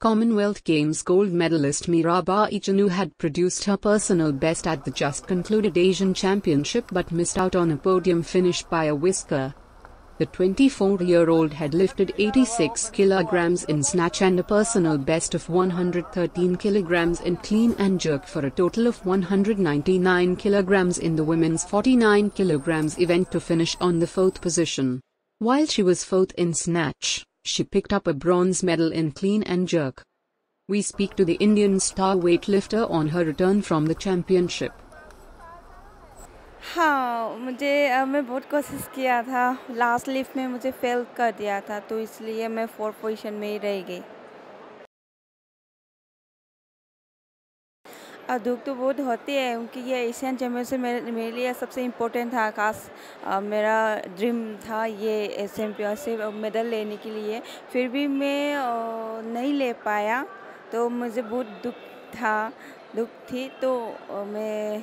Commonwealth Games gold medalist Mirabai Chanu had produced her personal best at the just concluded Asian Championship but missed out on a podium finish by a whisker. The 24-year-old had lifted 86 kilograms in snatch and a personal best of 113 kilograms in clean and jerk for a total of 199 kilograms in the women's 49 kilograms event to finish on the fourth position. While she was fourth in snatch, she picked up a bronze medal in clean and jerk. We speak to the Indian star weightlifter on her return from the championship. हाँ मुझे मैं बहुत कोशिश किया था last lift में मुझे fail कर दिया था तो इसलिए मैं फोर्थ पोजीशन में ही रह गई दुख तो बहुत होती है क्योंकि ये एशियन चैम्पियनशिप मेरे मेरे लिए सबसे इम्पोर्टेंट था, खास मेरा ड्रीम था ये चैम्पियनशिप मेडल लेने के लिए। फिर भी मैं नहीं ले पाया तो मुझे बहुत दुख था, दुख थी तो मैं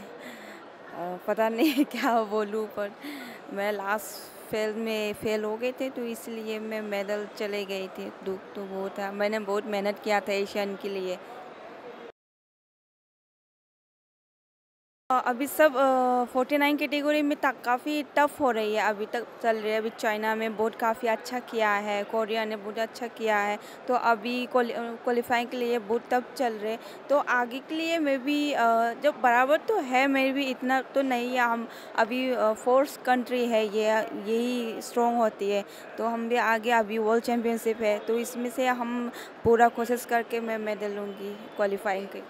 पता नहीं क्या बोलूँ, पर मैं लास्ट फेल में फेल हो गए थे तो इसलिए मैं मेडल चले गई थी, दुख तो बहुत था। मैंने बहुत मेहनत किया था एशियन के लिए। अभी सब फोर्टी नाइन कैटेगरी में तक काफ़ी टफ हो रही है, अभी तक चल रही है। अभी चाइना में बहुत काफ़ी अच्छा किया है, कोरिया ने बहुत अच्छा किया है तो अभी क्वालिफाइंग के लिए बहुत टफ चल रहे तो आगे के लिए मैं भी जब बराबर तो है मेरे भी इतना तो नहीं है, हम अभी फोर्स कंट्री है, ये, यही स्ट्रॉन्ग होती है। तो हम भी आगे अभी वर्ल्ड चैम्पियनशिप है तो इसमें से हम पूरा कोशिश करके मैं मेडल लूँगी क्वालिफाइंग के।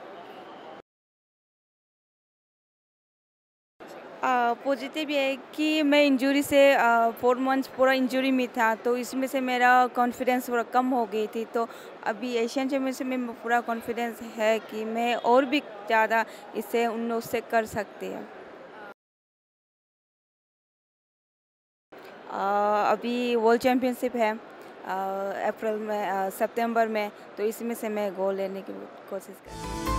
पॉजिटिव ये है कि मैं इंजरी से फोर मंथ्स पूरा इंजरी में था तो इसमें से मेरा कॉन्फिडेंस पूरा कम हो गई थी तो अभी एशियन चैम्पियनशिप में पूरा कॉन्फिडेंस है कि मैं और भी ज़्यादा इससे उन उससे कर सकती है। अभी वर्ल्ड चैम्पियनशिप है अप्रैल में सितंबर में तो इसमें से मैं गोल लेने की कोशिश कर